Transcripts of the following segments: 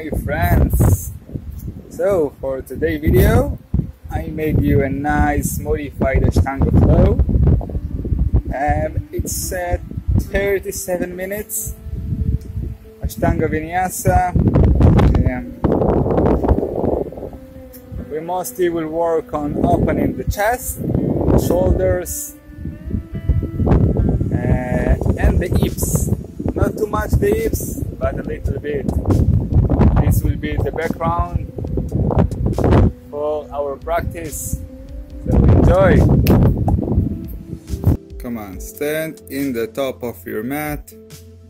my friends. So for today video I made you a nice modified Ashtanga flow um, it's uh, 37 minutes. Ashtanga Vinyasa. Um, we mostly will work on opening the chest shoulders uh, and the hips. Not too much the hips but a little bit this will be the background for our practice. So enjoy. Come on stand in the top of your mat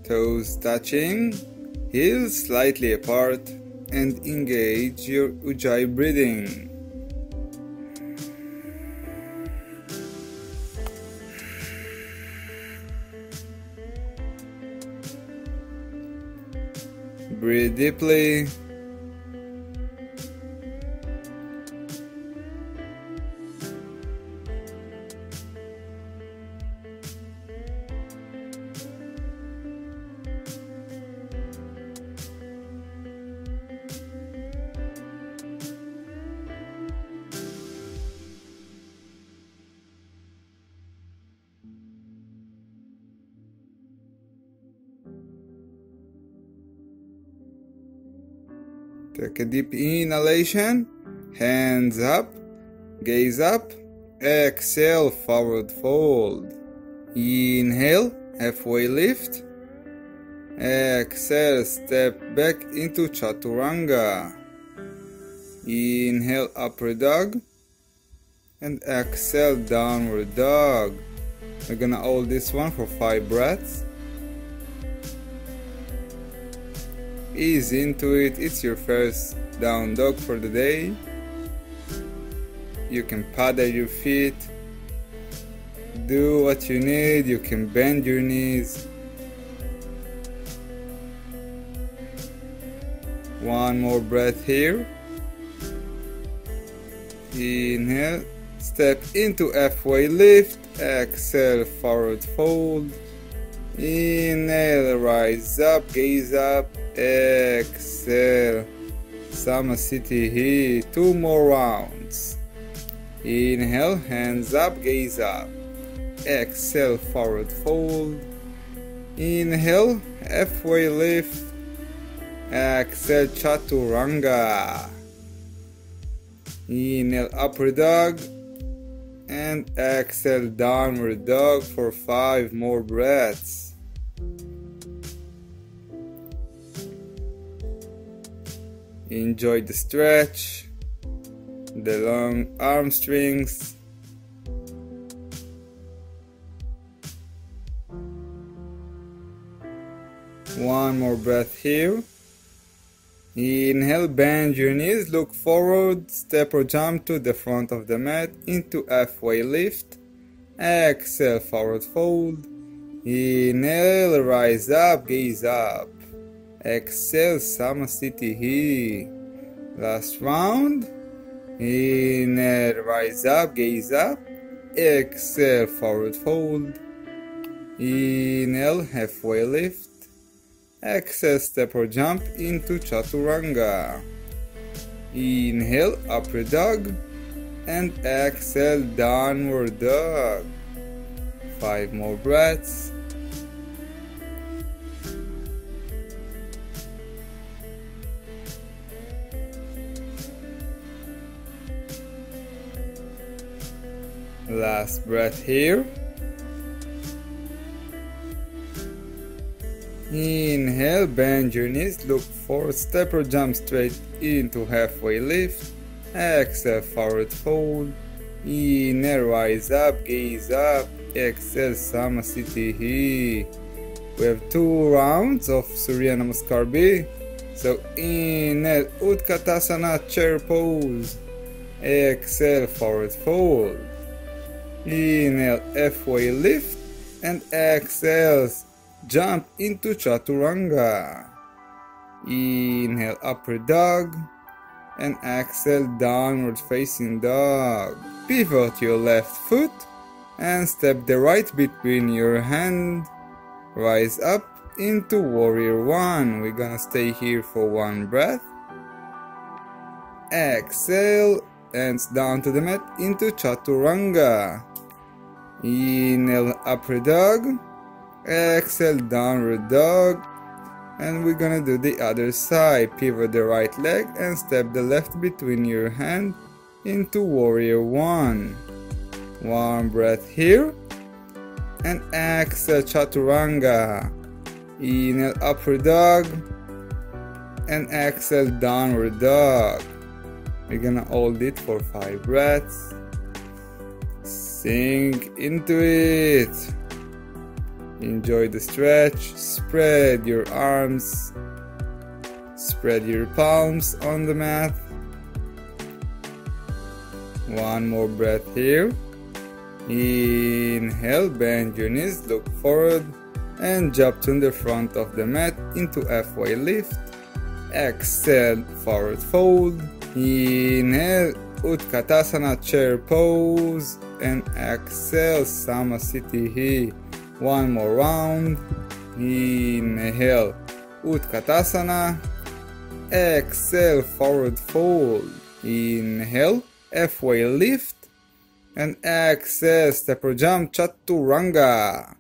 toes touching heels slightly apart and engage your ujjayi breathing Breathe deeply. Take a deep inhalation, hands up, gaze up, exhale, forward fold. Inhale, halfway lift. Exhale, step back into Chaturanga. Inhale, upward dog. And exhale, downward dog. We're gonna hold this one for five breaths. Ease into it. It's your first down dog for the day. You can paddle your feet. Do what you need. You can bend your knees. One more breath here. Inhale. Step into halfway lift. Exhale, forward fold. Inhale, rise up, gaze up, exhale. Samasthiti. Two more rounds. Inhale, hands up, gaze up. Exhale, forward fold. Inhale, halfway lift. Exhale, chaturanga. Inhale, upward dog. And exhale, downward dog for five more breaths. Enjoy the stretch, the long hamstrings. One more breath here. Inhale, bend your knees, look forward, step or jump to the front of the mat into halfway lift. Exhale, forward fold. Inhale, rise up, gaze up. Exhale, Samasthiti. Last round. Inhale, uh, rise up, gaze up. Exhale, forward fold. Inhale, halfway lift. Exhale, step or jump into Chaturanga. Inhale, upward dog. And exhale, downward dog. Five more breaths. Last breath here. Inhale, bend your knees, look forward, step or jump straight into halfway lift. Exhale, forward fold. Inhale, rise up, gaze up. Exhale, Samasthiti. We have two rounds of Surya Namaskar B. So inhale, Utkatasana, chair pose. Exhale, forward fold. Inhale, halfway lift and exhale, jump into Chaturanga. Inhale, upward dog and exhale, downward facing dog. Pivot your left foot and step the right between your hand. Rise up into warrior one. We're gonna stay here for one breath. Exhale, and down to the mat into chaturanga. Inhale, upward dog. Exhale, downward dog. And we're gonna do the other side. Pivot the right leg and step the left between your hand into warrior one. One breath here. And exhale, chaturanga. Inhale, upward dog. And exhale, downward dog. We're gonna hold it for five breaths. Sink into it. Enjoy the stretch. Spread your arms. Spread your palms on the mat. One more breath here. Inhale, bend your knees, look forward, and jump to the front of the mat into halfway lift. Exhale, forward fold. Inhale, Utkatasana chair pose, and exhale, Samasthiti. One more round. Inhale, Utkatasana. Exhale, forward fold. Inhale, halfway lift. And exhale, step or jump, chaturanga.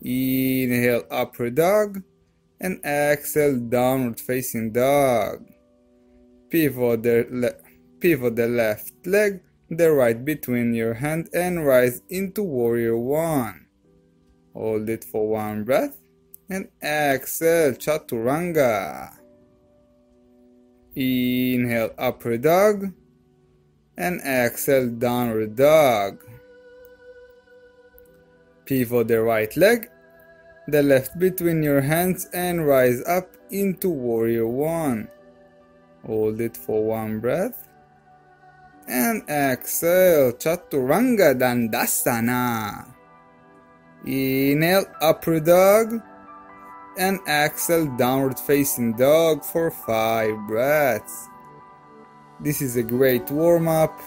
Inhale, upward dog. And exhale, downward facing dog. Pivot the, pivot the left leg, the right between your hand, and rise into warrior one. Hold it for one breath. And exhale, chaturanga. Inhale, upward dog and exhale downward dog. Pivot the right leg, the left between your hands and rise up into warrior one. Hold it for one breath. And exhale chaturanga dandasana. Inhale upward dog and exhale downward facing dog for five breaths. This is a great warm up.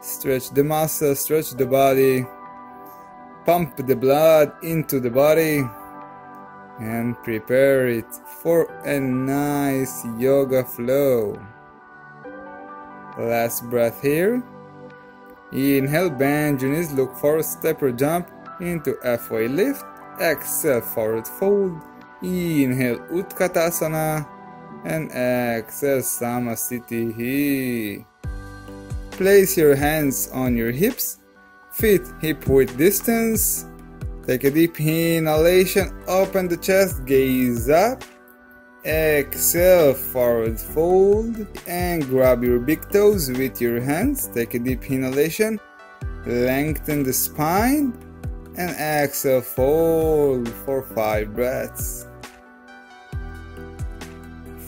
Stretch the muscles, stretch the body, pump the blood into the body, and prepare it for a nice yoga flow. Last breath here. Inhale, bend your knees, look forward, step or jump into halfway lift. Exhale, forward fold. Inhale, Utkatasana and exhale Samasthiti. Place your hands on your hips, feet hip width distance. Take a deep inhalation, open the chest, gaze up. Exhale, forward fold, and grab your big toes with your hands. Take a deep inhalation, lengthen the spine, and exhale, fold for five breaths.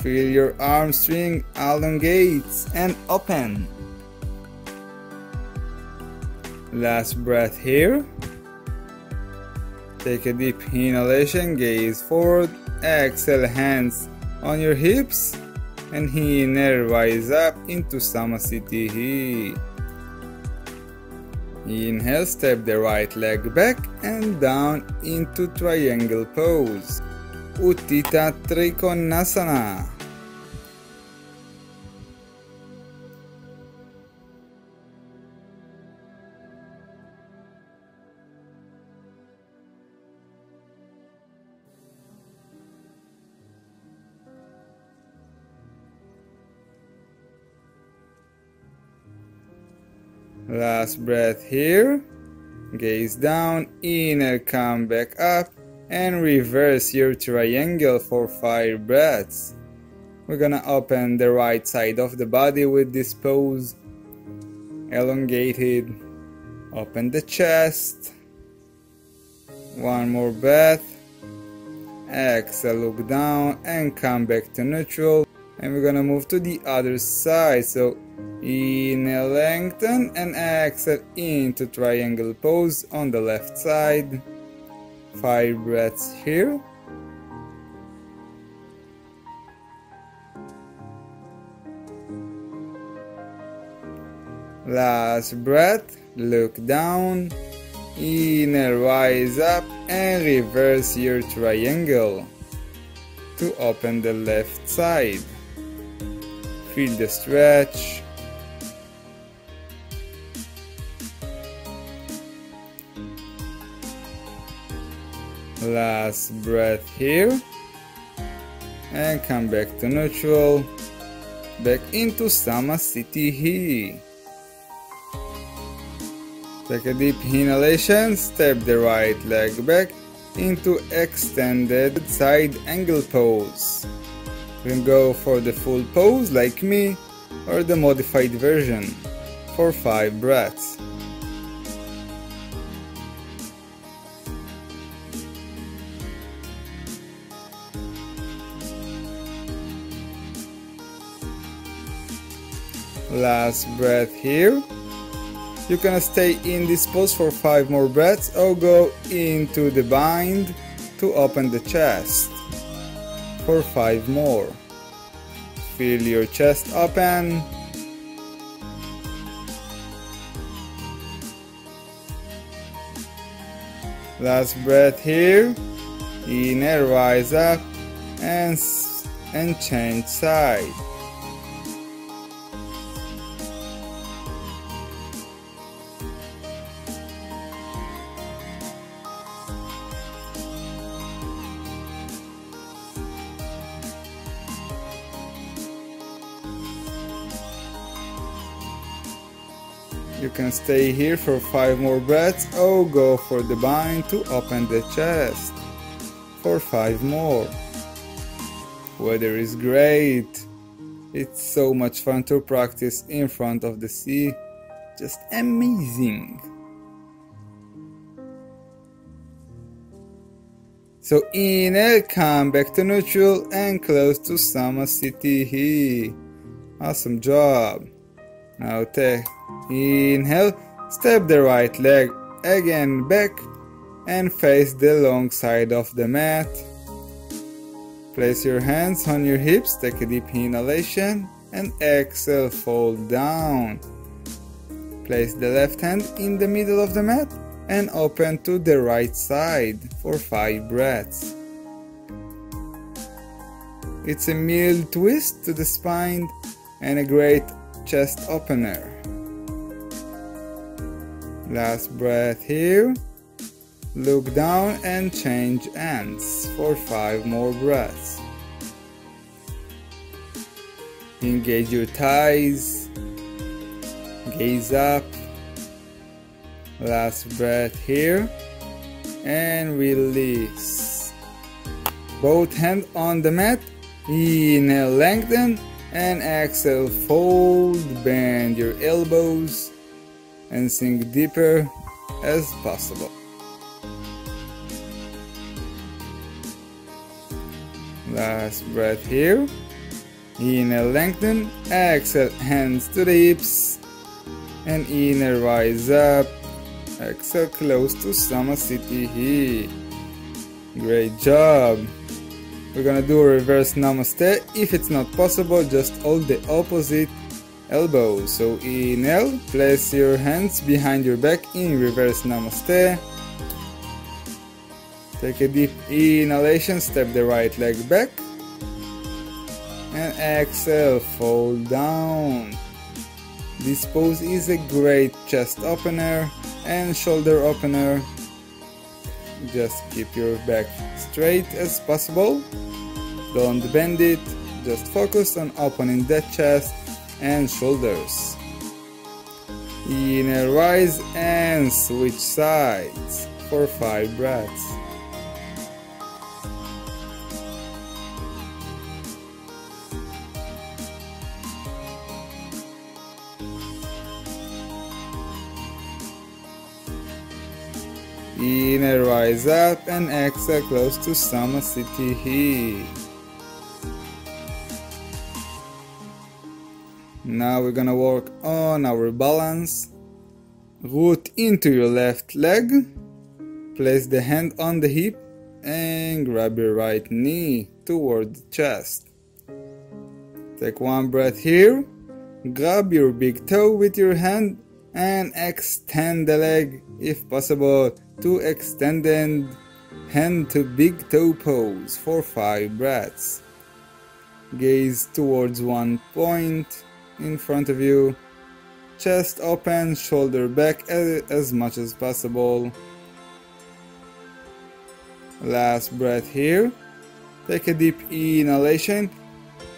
Feel your hamstring elongate and open. Last breath here. Take a deep inhalation, gaze forward, exhale, hands on your hips, and inhale, rise up into Samasthiti. Inhale, step the right leg back and down into triangle pose. Utthita Trikonasana. Last breath here. Gaze down, inhale, come back up, and reverse your triangle for five breaths. We're gonna open the right side of the body with this pose. Elongated. Open the chest. One more breath. Exhale, look down and come back to neutral. And we're gonna move to the other side. So Inhale, lengthen and exhale into triangle pose on the left side. Five breaths here. Last breath, look down. Inhale, rise up and reverse your triangle. to open the left side. Feel the stretch. Last breath here. And come back to neutral. Back into Samasthiti. Take a deep inhalation, step the right leg back into extended side angle pose. You can go for the full pose like me or the modified version for 5 breaths. Last breath here. You can stay in this pose for 5 more breaths or go into the bind to open the chest for 5 more. Feel your chest open. Last breath here. Inhale, rise up and, and change side. Stay here for 5 more breaths or go for the bind to open the chest for 5 more. Weather is great. It's so much fun to practice in front of the sea. Just amazing. So inhale, come back to neutral and close to Samasthiti. Awesome job. Now take inhale, step the right leg again back and face the long side of the mat. Place your hands on your hips, take a deep inhalation and exhale, fold down. Place the left hand in the middle of the mat and open to the right side for 5 breaths. It's a mild twist to the spine and a great chest opener. Last breath here. Look down and change ends for 5 more breaths. Engage your thighs. Gaze up. Last breath here. And release. Both hands on the mat. Inhale, lengthen and exhale fold bend your elbows and sink deeper as possible. Last breath here. Inhale lengthen exhale hands to the hips and inhale rise up. Exhale close to Samasthiti great job we're gonna do a reverse namaste. If it's not possible, just hold the opposite elbow. So inhale, place your hands behind your back in reverse namaste. Take a deep inhalation, step the right leg back. And exhale, fold down. This pose is a great chest opener and shoulder opener just keep your back straight as possible. Don't bend it. Just focus on opening the chest and shoulders. Inhale rise and switch sides for 5 breaths Inhale, rise up and exhale close to Samasthiti. Now we're gonna work on our balance. Root into your left leg. Place the hand on the hip and grab your right knee toward the chest. Take one breath here. Grab your big toe with your hand and extend the leg if possible to extended hand to big toe pose for 5 breaths. Gaze towards one point in front of you. Chest open, shoulder back as much as possible. Last breath here. Take a deep inhalation.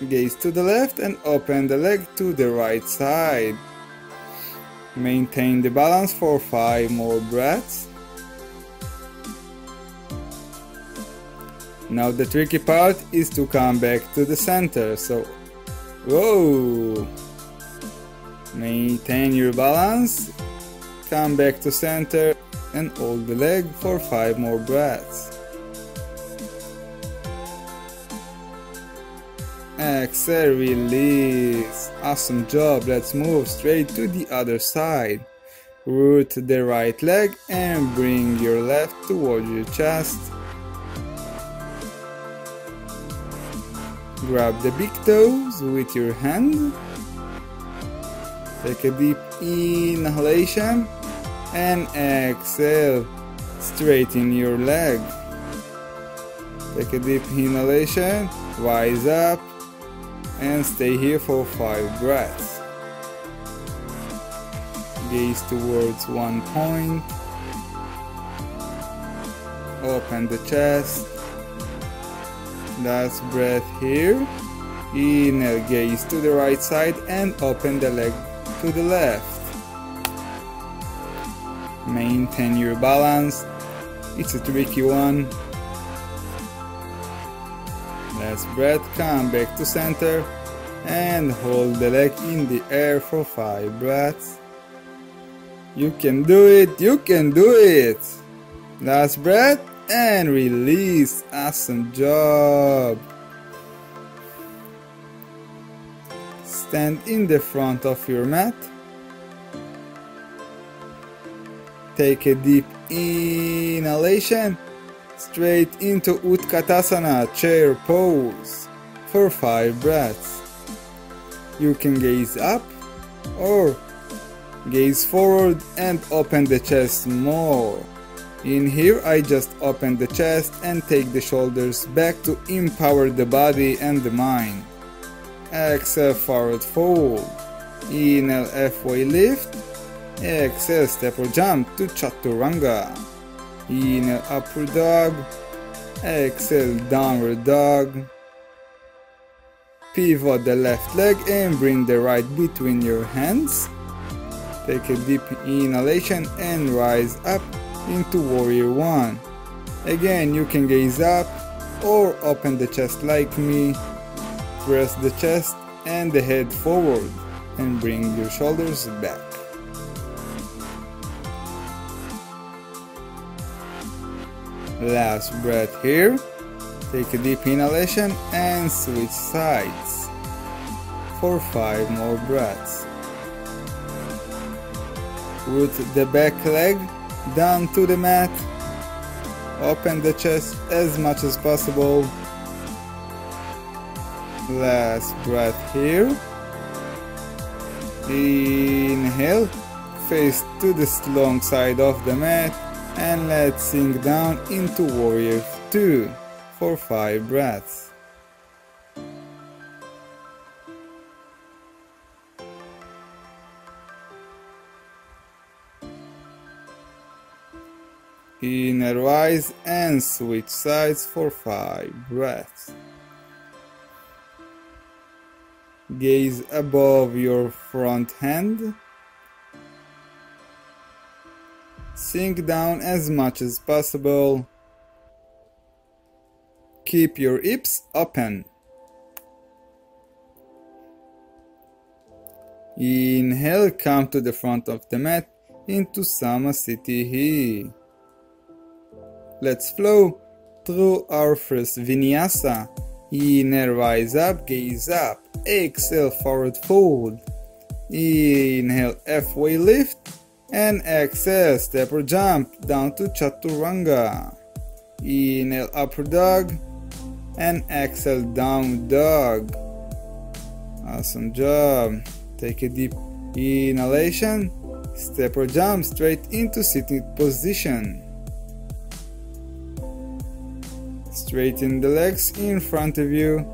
Gaze to the left and open the leg to the right side. Maintain the balance for 5 more breaths. Now the tricky part is to come back to the center. So, whoa! Maintain your balance. Come back to center and hold the leg for 5 more breaths. Exhale, release. Awesome job. Let's move straight to the other side. Root the right leg and bring your left towards your chest. Grab the big toes with your hand. Take a deep inhalation and exhale. Straighten your leg. Take a deep inhalation, rise up, and stay here for 5 breaths. Gaze towards one point. Open the chest Last breath here. Inhale, gaze to the right side and open the leg to the left. Maintain your balance. It's a tricky one. Last breath, come back to center and hold the leg in the air for 5 breaths. You can do it, you can do it. Last breath and release. Awesome job. Stand in the front of your mat. Take a deep inhalation straight into Utkatasana chair pose for 5 breaths. You can gaze up or gaze forward and open the chest more. In here I just open the chest and take the shoulders back to empower the body and the mind. Exhale forward fold. Inhale halfway lift. Exhale step or jump to chaturanga. Inhale upward dog. Exhale downward dog. Pivot the left leg and bring the right between your hands. Take a deep inhalation and rise up into Warrior 1. Again, you can gaze up or open the chest like me, press the chest and the head forward and bring your shoulders back. Last breath here. Take a deep inhalation and switch sides for 5 more breaths. Root the back leg down to the mat open the chest as much as possible last breath here inhale face to the long side of the mat and let's sink down into warrior 2 for 5 breaths Inner rise and switch sides for 5 breaths. Gaze above your front hand. Sink down as much as possible. Keep your hips open. Inhale, come to the front of the mat into Samasthiti. Let's flow through our first vinyasa. Inhale, rise up, gaze up. Exhale, forward fold. Inhale, halfway lift. And exhale, step or jump down to chaturanga. Inhale, upper dog. And exhale, down dog. Awesome job. Take a deep inhalation. Step or jump straight into sitting position. straighten the legs in front of you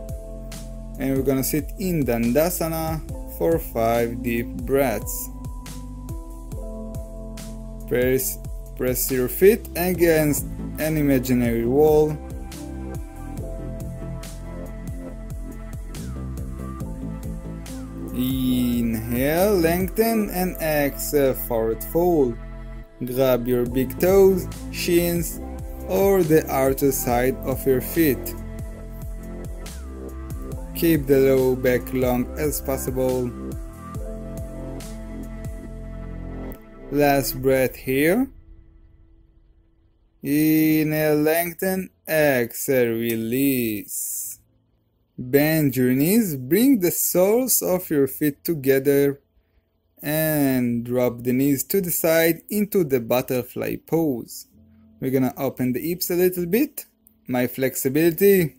and we're gonna sit in Dandasana for 5 deep breaths. Press, press your feet against an imaginary wall. Inhale, lengthen and exhale, forward fold. Grab your big toes, shins, or the outer side of your feet. Keep the low back long as possible. Last breath here. Inhale, lengthen, exhale, release. Bend your knees, bring the soles of your feet together and drop the knees to the side into the butterfly pose. We're gonna open the hips a little bit. My flexibility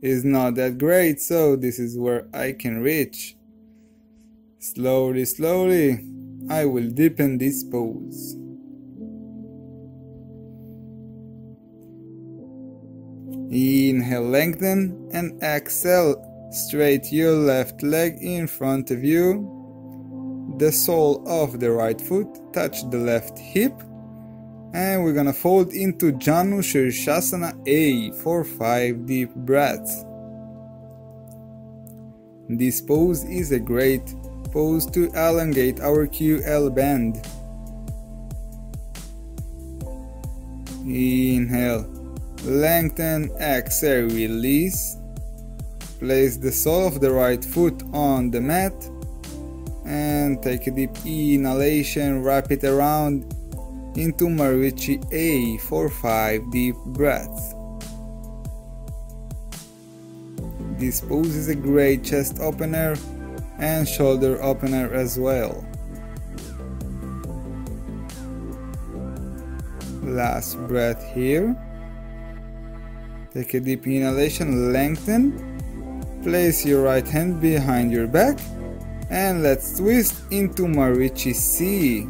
is not that great, so this is where I can reach. Slowly, slowly, I will deepen this pose. Inhale, lengthen, and exhale, straight your left leg in front of you. The sole of the right foot touch the left hip and we're gonna fold into Janu Shirshasana A for 5 deep breaths. This pose is a great pose to elongate our QL band. Inhale, lengthen, exhale, release. Place the sole of the right foot on the mat and take a deep inhalation, wrap it around into Marichi A for 5 deep breaths. This pose is a great chest opener and shoulder opener as well. Last breath here. Take a deep inhalation, lengthen. Place your right hand behind your back and let's twist into Marichi C.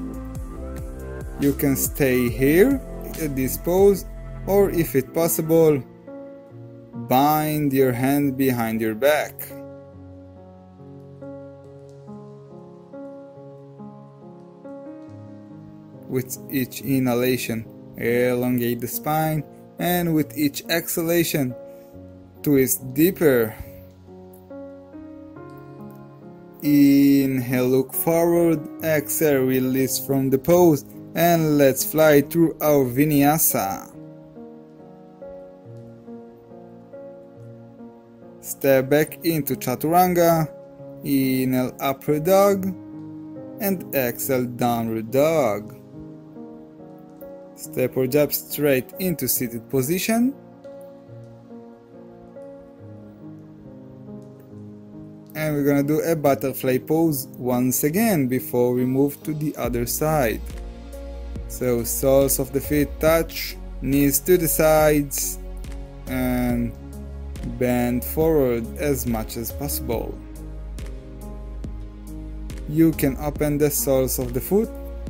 You can stay here at this pose or if it possible bind your hand behind your back. With each inhalation, elongate the spine and with each exhalation, twist deeper. Inhale, look forward, exhale, release from the pose and let's fly through our vinyasa. Step back into chaturanga, inhale upward dog, and exhale downward dog. Step or jump straight into seated position. And we're gonna do a butterfly pose once again before we move to the other side. So soles of the feet touch, knees to the sides, and bend forward as much as possible. You can open the soles of the foot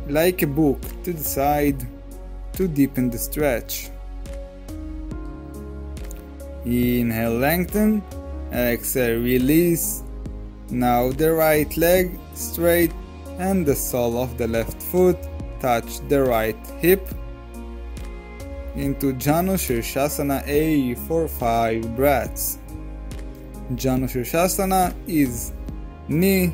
like a book to the side to deepen the stretch. Inhale, lengthen, exhale, release. Now the right leg straight and the sole of the left foot touch the right hip into Janu Shirshasana A for 5 breaths. Janu Shirshasana is knee,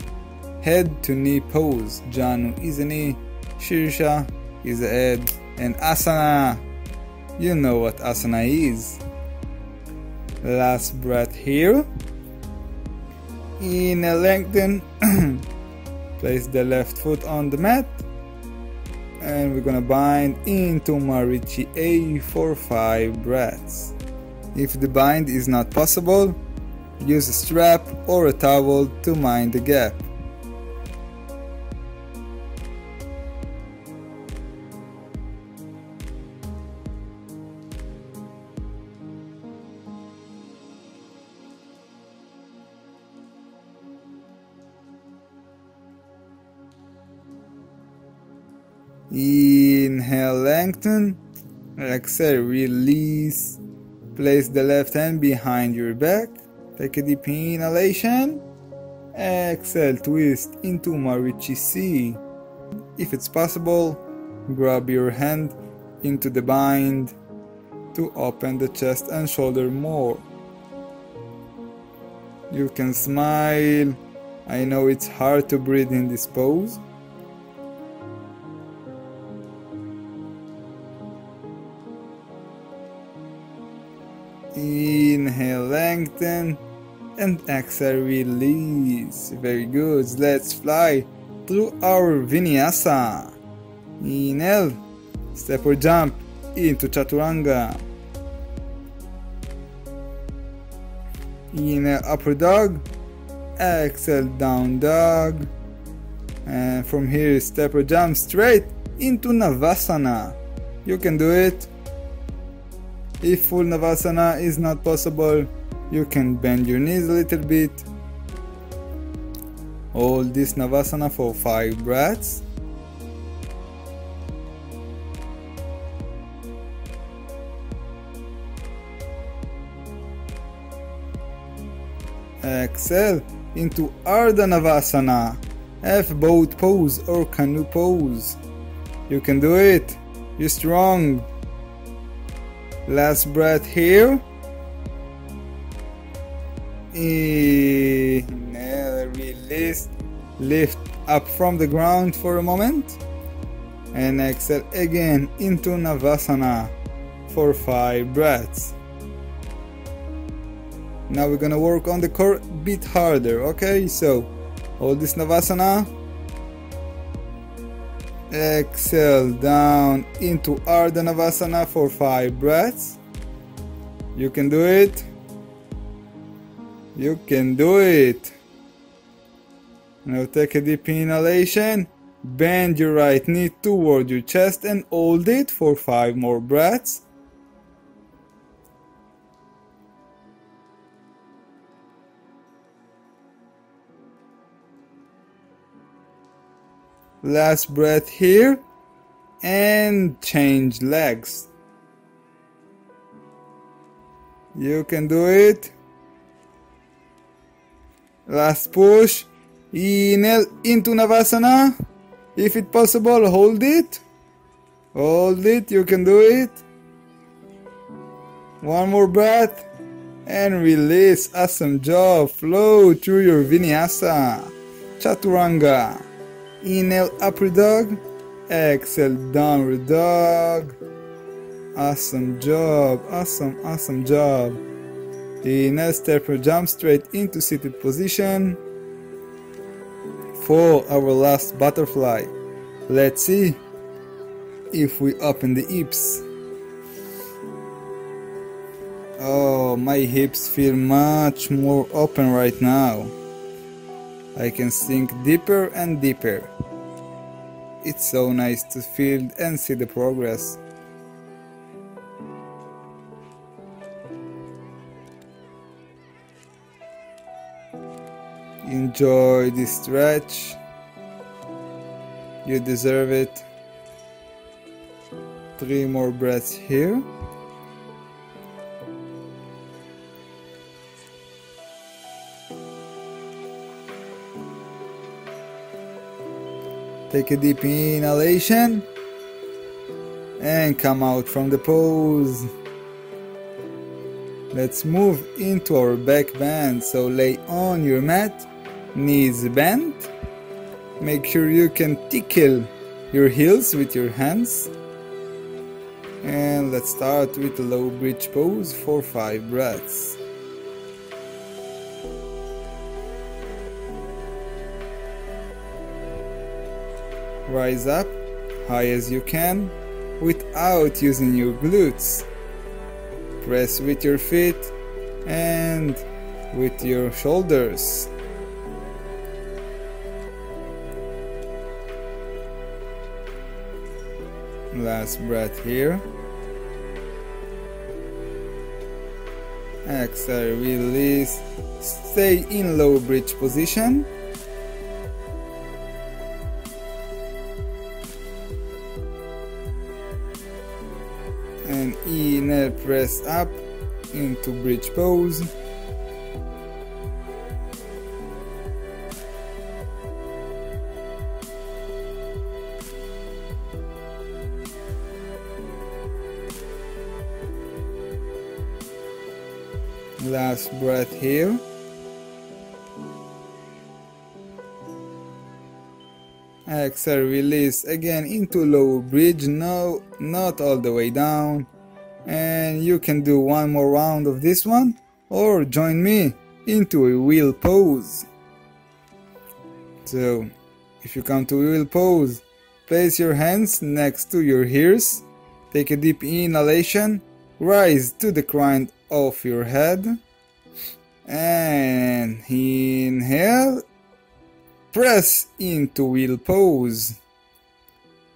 head to knee pose. Janu is a knee, Shirsha is a head, and Asana, you know what Asana is. Last breath here. In a lengthen, place the left foot on the mat and we're gonna bind into Marichi A for 5 breaths. If the bind is not possible, use a strap or a towel to mind the gap. Inhale, lengthen. Exhale, release. Place the left hand behind your back. Take a deep inhalation. Exhale, twist into Marichi C. If it's possible, grab your hand into the bind to open the chest and shoulder more. You can smile. I know it's hard to breathe in this pose. Inhale, lengthen, and exhale, release. Very good. Let's fly through our vinyasa. Inhale, step or jump into chaturanga. Inhale, upper dog. Exhale, down dog. And from here, step or jump straight into Navasana. You can do it. If full Navasana is not possible, you can bend your knees a little bit. Hold this Navasana for 5 breaths. Exhale into Ardha Navasana, F boat pose or canoe pose. You can do it. You're strong. Last breath here. Eh, Inhale, release, lift up from the ground for a moment. And exhale again into Navasana for five breaths. Now we're gonna work on the core a bit harder, okay? So hold this Navasana. Exhale down into Ardha Navasana for five breaths. You can do it. You can do it. Now take a deep inhalation. Bend your right knee toward your chest and hold it for five more breaths. Last breath here and change legs. You can do it. Last push. Inhale into Navasana. If it possible, hold it. Hold it, you can do it. One more breath. And release. Awesome job. Flow through your vinyasa. Chaturanga. Inhale, upward dog. Exhale, downward dog. Awesome job. Awesome, awesome job. Inhale, step or jump straight into seated position. For our last butterfly. Let's see if we open the hips. Oh, my hips feel much more open right now. I can sink deeper and deeper. It's so nice to feel and see the progress. Enjoy this stretch. You deserve it. Three more breaths here. Take a deep inhalation and come out from the pose. Let's move into our back bend. So lay on your mat, knees bent. Make sure you can tickle your heels with your hands. And let's start with a low bridge pose for 5 breaths. Rise up high as you can without using your glutes. Press with your feet and with your shoulders. Last breath here. Exhale, release. Stay in low bridge position. And inhale press up into bridge pose. Last breath here. Exhale, release again into low bridge. No, not all the way down. And you can do one more round of this one or join me into a wheel pose. So, if you come to wheel pose, place your hands next to your ears. Take a deep inhalation. Rise to the crown of your head. And inhale Press into wheel pose.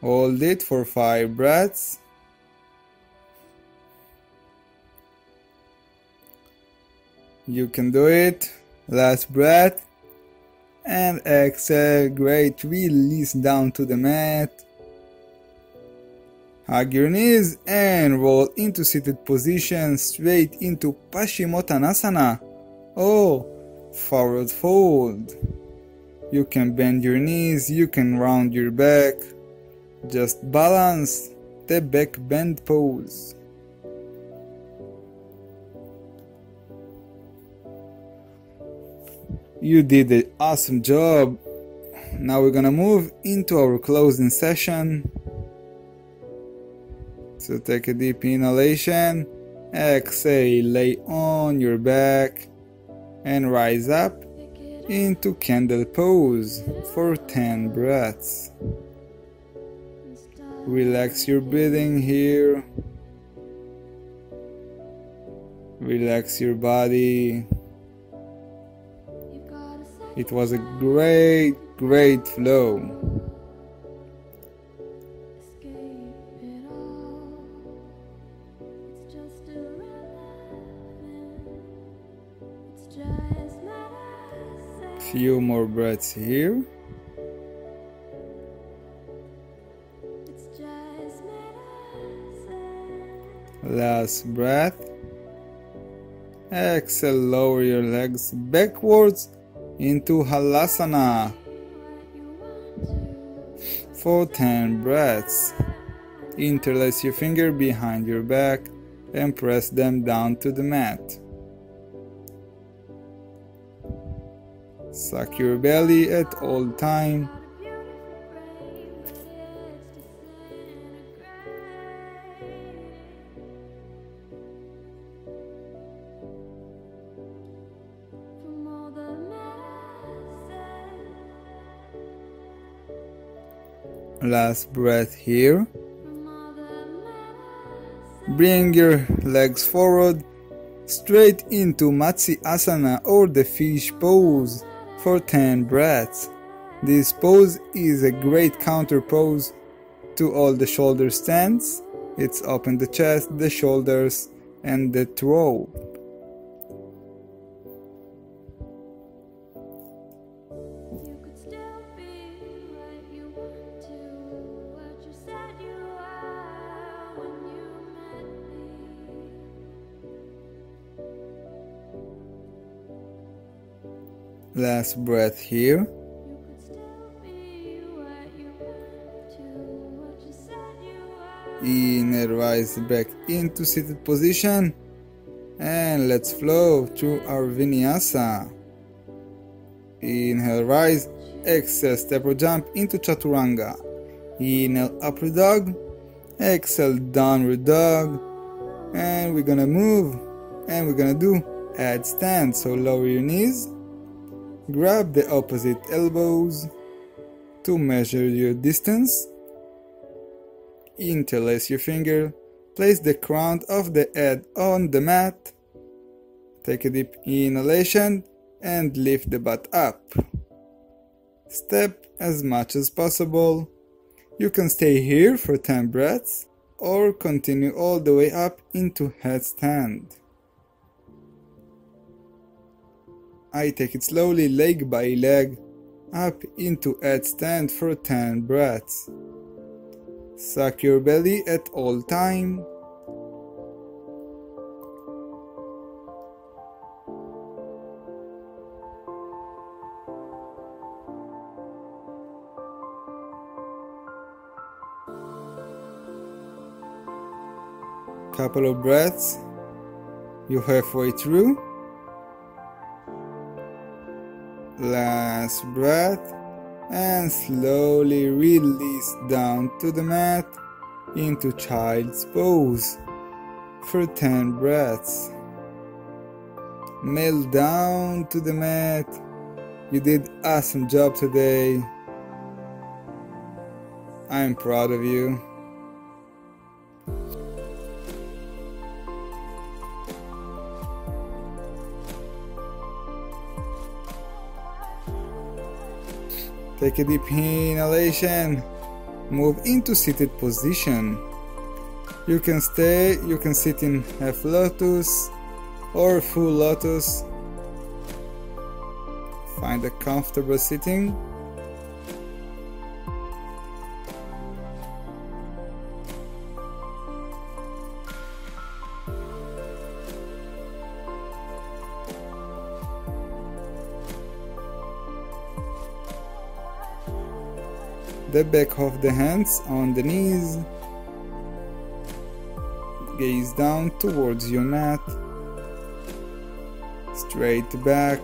Hold it for 5 breaths. You can do it. Last breath. And exhale. Great. Release down to the mat. Hug your knees and roll into seated position straight into Paschimottanasana. Oh, forward fold. You can bend your knees, you can round your back. Just balance the back bend pose. You did an awesome job. Now we're gonna move into our closing session. So take a deep inhalation, exhale, lay on your back, and rise up into candle pose for 10 breaths. Relax your breathing here. Relax your body. It was a great, great flow. Few more breaths here. Last breath. Exhale, lower your legs backwards into Halasana for 10 breaths. Interlace your finger behind your back and press them down to the mat. Suck your belly at all time. Last breath here. Bring your legs forward straight into Matsyasana or the fish pose for 10 breaths. This pose is a great counter pose to all the shoulder stands. It's open the chest, the shoulders, and the throat. Last breath here. Inhale, rise back into seated position. And let's flow through our vinyasa. Inhale, rise. Exhale, step or jump into chaturanga. Inhale, upward dog. Exhale, downward dog. And we're gonna move. And we're gonna do headstand. So lower your knees Grab the opposite elbows to measure your distance. Interlace your finger. Place the crown of the head on the mat. Take a deep inhalation and lift the butt up. Step as much as possible. You can stay here for 10 breaths or continue all the way up into headstand. I take it slowly, leg by leg, up into headstand for 10 breaths. Suck your belly at all time. Couple of breaths. You halfway through. Last breath and slowly release down to the mat into child's pose for 10 breaths. Melt down to the mat. You did awesome job today. I'm proud of you. Take a deep inhalation. Move into seated position. You can stay, you can sit in half lotus or full lotus. Find a comfortable sitting. The back of the hands on the knees. Gaze down towards your mat. Straight back.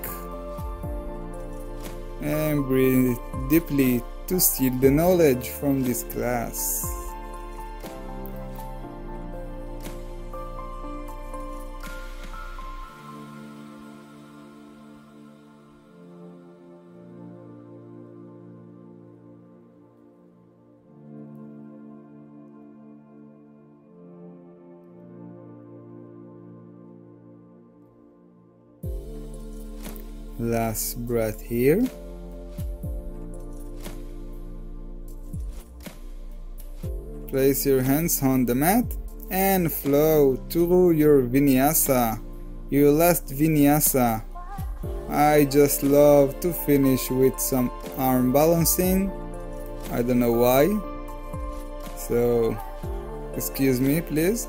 And breathe deeply to steal the knowledge from this class. Last breath here. Place your hands on the mat and flow through your vinyasa, your last vinyasa. I just love to finish with some arm balancing. I don't know why. So, excuse me, please.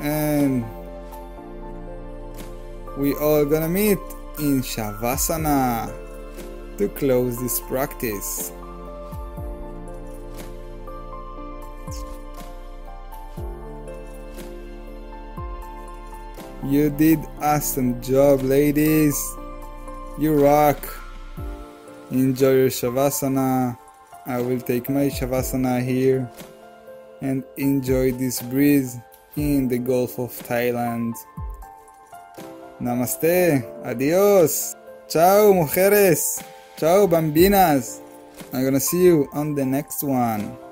And we all gonna meet in Shavasana to close this practice. You did awesome job ladies. You rock. Enjoy your Shavasana. I will take my Shavasana here and enjoy this breeze in the Gulf of Thailand. Namaste. Adios. Ciao, mujeres. Ciao, bambinas. I'm gonna see you on the next one.